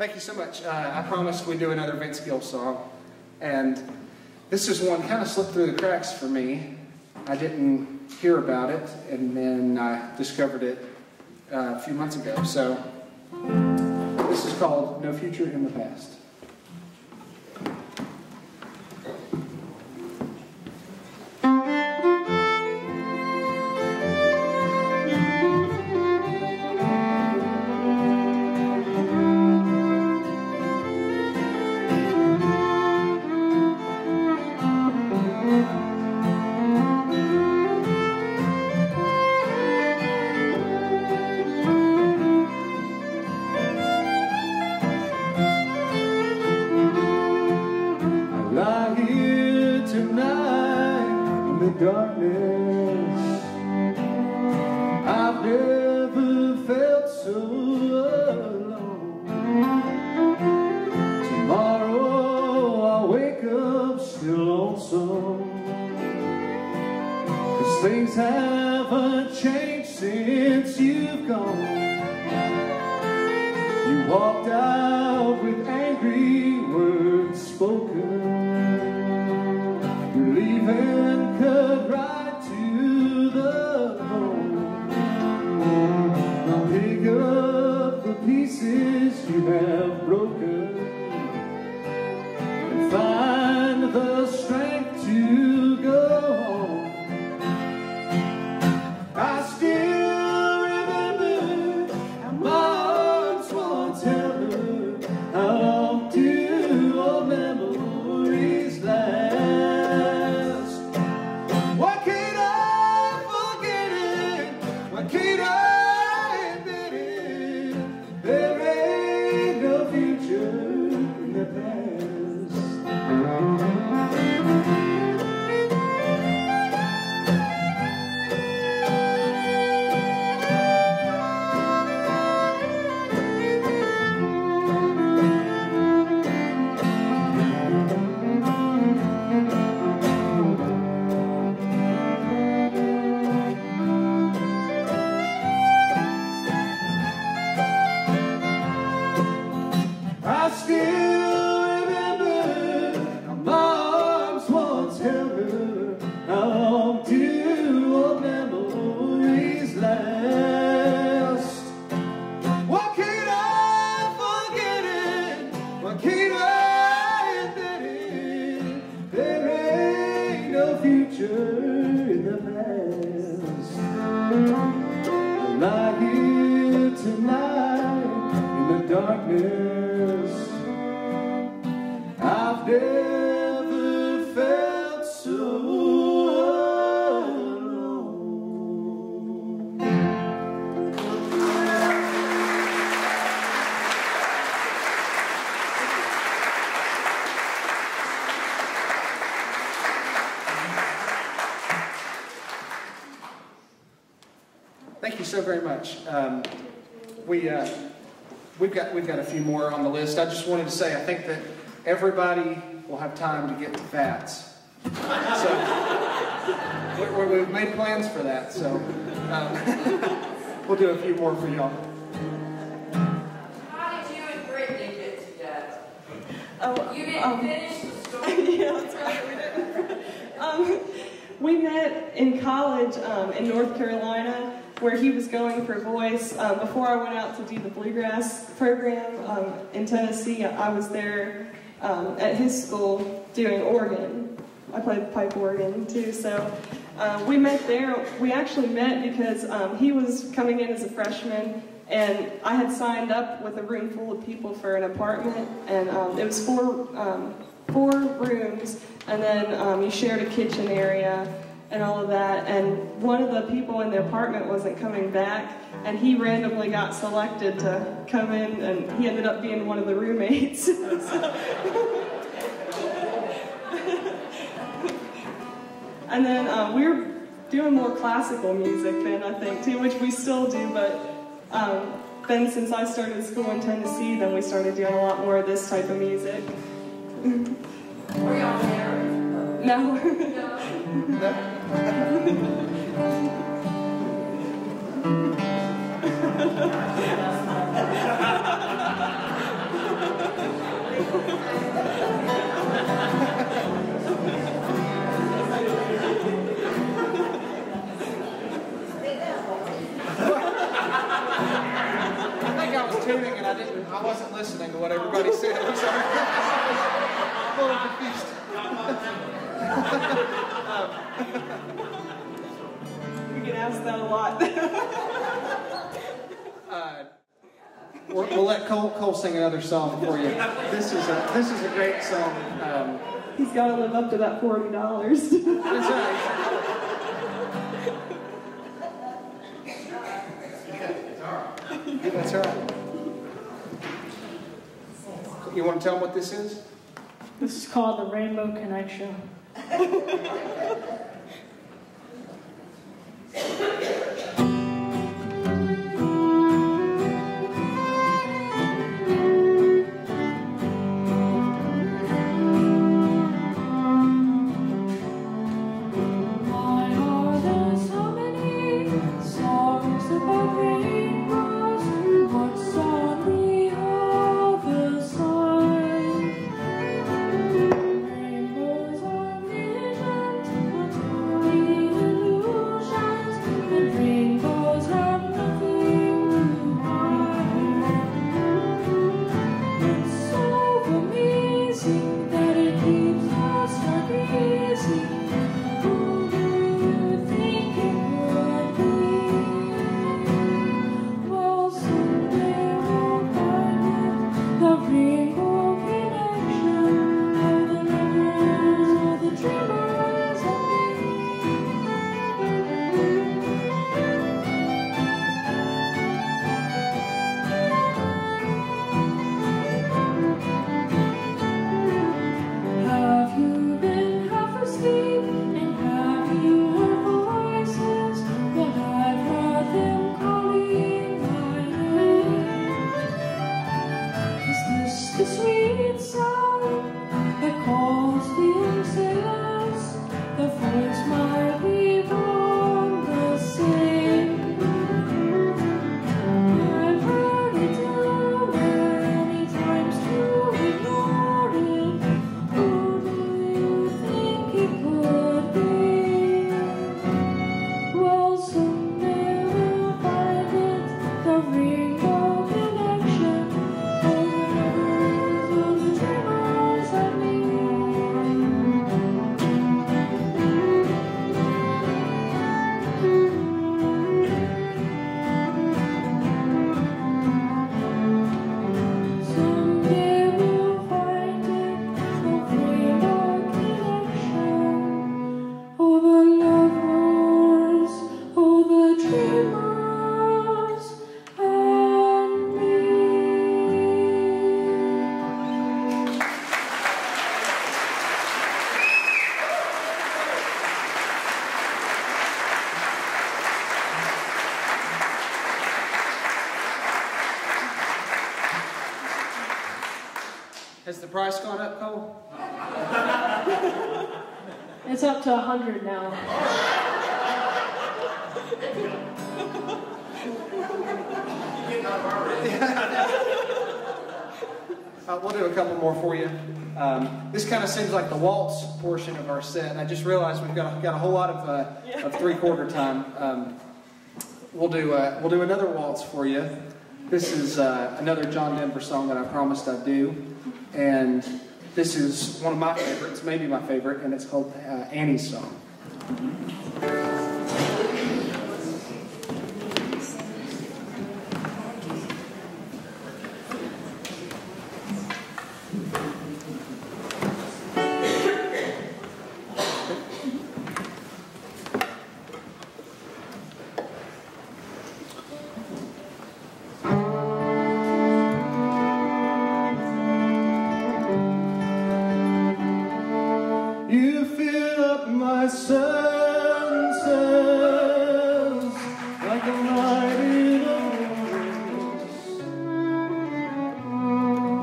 Thank you so much. Uh, I promised we'd do another Vince Gill song, and this is one kind of slipped through the cracks for me. I didn't hear about it, and then I discovered it uh, a few months ago. So this is called No Future in the Past. spoken. More on the list. I just wanted to say I think that everybody will have time to get to Fats. So we, have made plans for that. So um, we'll do a few more for y'all. How did you and Brittany get together? Oh, you didn't um, finish the story. yeah, that's right. We didn't. Um, we met in college um, in North Carolina where he was going for voice. Um, before I went out to do the bluegrass program um, in Tennessee, I was there um, at his school doing organ. I played pipe organ too, so uh, we met there. We actually met because um, he was coming in as a freshman, and I had signed up with a room full of people for an apartment, and um, it was four four rooms, and then um, you shared a kitchen area and all of that. And one of the people in the apartment wasn't coming back, and he randomly got selected to come in, and he ended up being one of the roommates. and then uh, we were doing more classical music then, I think, too, which we still do, but um, then since I started school in Tennessee, then we started doing a lot more of this type of music. Were y'all married? No. no. I wasn't listening to what everybody said. I'm sorry. We get asked that a lot. Uh, we'll, we'll let Cole, Cole sing another song for you. This is a, this is a great song. Um, He's got to live up to that $40. that's right. That's right. You want to tell them what this is? This is called the Rainbow Connection. Has the price gone up, Cole? It's up to 100 now. Uh, we'll do a couple more for you. Um, this kind of seems like the waltz portion of our set. I just realized we've got, got a whole lot of, uh, of three quarter time. Um, we'll do uh, we'll do another waltz for you. This is uh, another John Denver song that I promised I'd do, and this is one of my favorites, maybe my favorite, and it's called uh, Annie's song.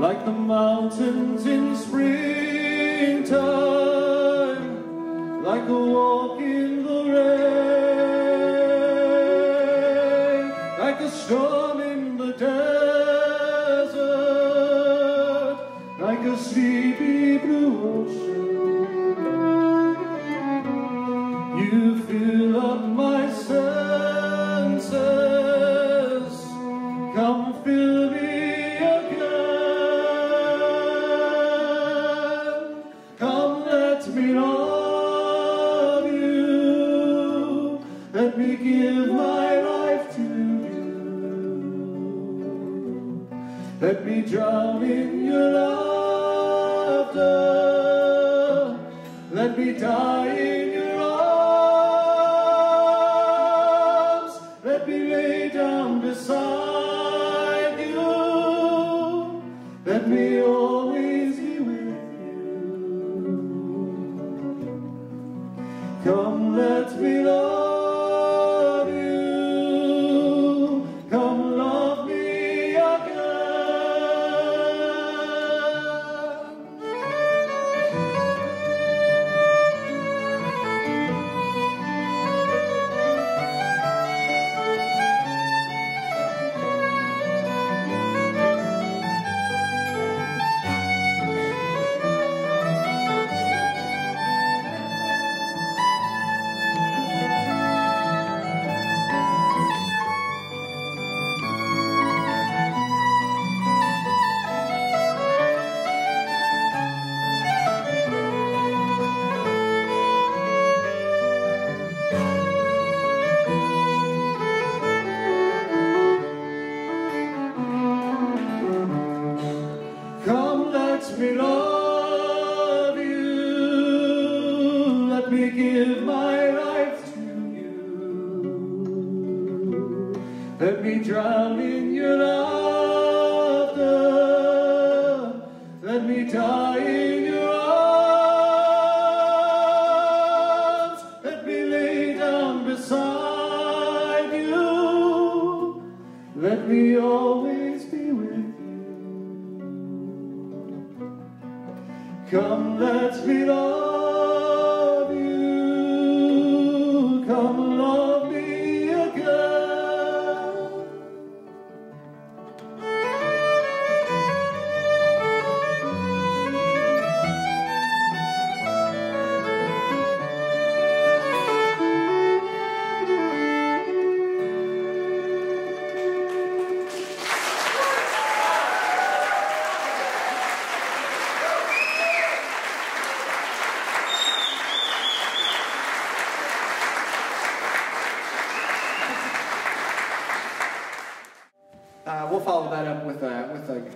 Like the mountains in springtime, like a walk in the rain, like a storm in the desert, like a sleepy blue ocean. give my life to you. Let me drown in your laughter. Let me die in let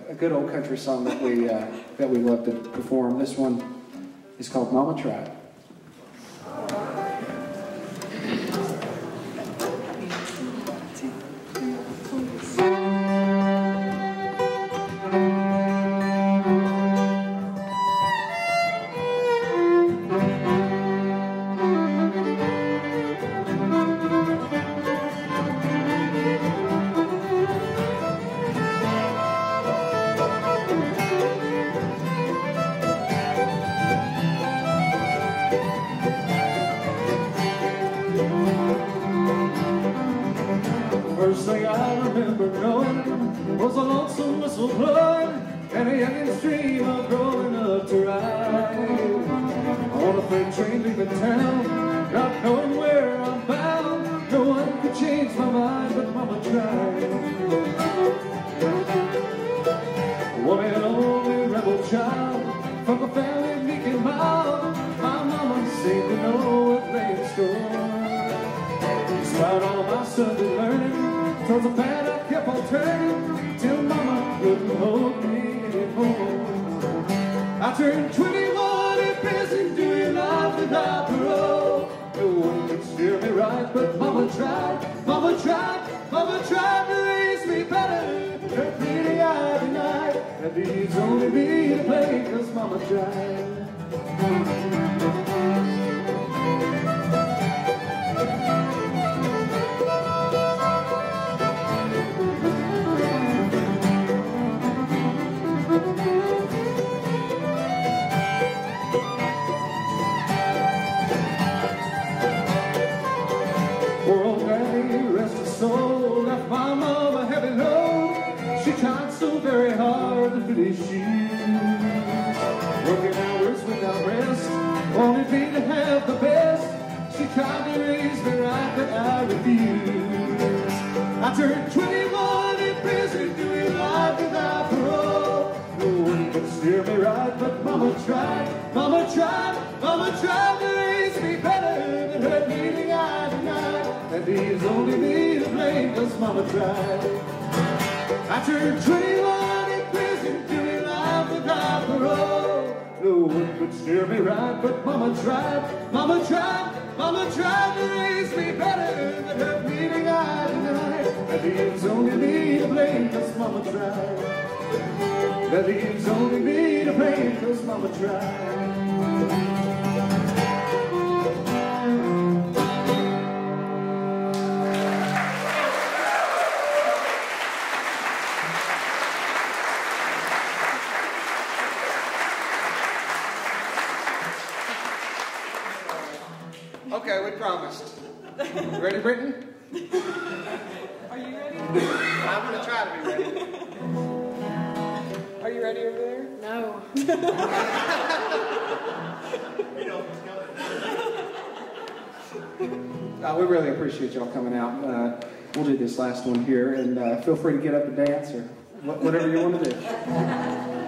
a, good old country song that we, uh, that we love to perform. This one is called Mama Tried. First thing I remember knowing was a lonesome whistle blowing and a youngin' stream of growing up to ride on a freight train leaving town, not knowing where I'm bound. No one could change my mind, but Mama tried. One and only rebel child from a family meek and mild. My mama seemed to know what lay in store. Despite all my Sunday learning, towards a path I kept on turning, till mama couldn't hold me anymore. I turned 21 in prison, doing life without parole. No one could steer me right, but mama tried, mama tried, mama tried to raise me better. Her pretty eye denied, and these only me to blame, cause mama tried. She tried so very hard to finish shoes. Working hours without rest, wanted me to have the best. She tried to raise me right, but I refused. I turned 21 in prison, doing life without parole. No one could steer me right, but mama tried, mama tried, mama tried to raise me better than her bleeding eye denied. And he's only me to blame, cause mama tried. I turned 21 in prison, doing life without parole. No one could steer me right, but Mama tried, Mama tried, Mama tried to raise me better. But her pleading I denied. That leaves only me to blame, cause Mama tried. That leaves only me to blame, cause Mama tried. I'm gonna be ready. Are you ready over there? No. Uh, we really appreciate y'all coming out. Uh, we'll do this last one here, and uh, feel free to get up and dance or wh- whatever you want to do.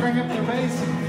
Bring up their bass.